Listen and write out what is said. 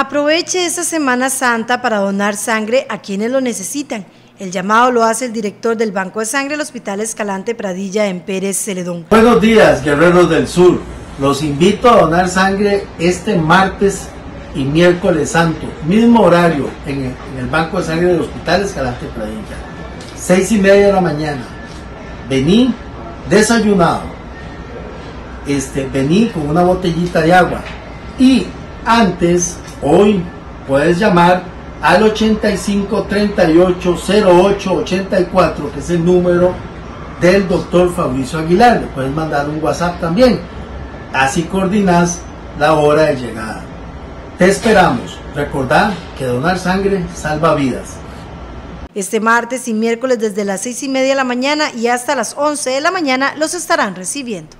Aproveche esta Semana Santa para donar sangre a quienes lo necesitan. El llamado lo hace el director del Banco de Sangre del Hospital Escalante Pradilla en Pérez Celedón. Buenos días, guerreros del sur. Los invito a donar sangre este martes y miércoles santo, mismo horario en el, Banco de Sangre del Hospital Escalante Pradilla. Seis y media de la mañana. Vení desayunado. Este, vení con una botellita de agua. Y antes, hoy, puedes llamar al 85 38 08 84, que es el número del doctor Fabricio Aguilar. Le puedes mandar un WhatsApp también. Así coordinas la hora de llegada. Te esperamos. Recordad que donar sangre salva vidas. Este martes y miércoles desde las seis y media de la mañana y hasta las 11 de la mañana los estarán recibiendo.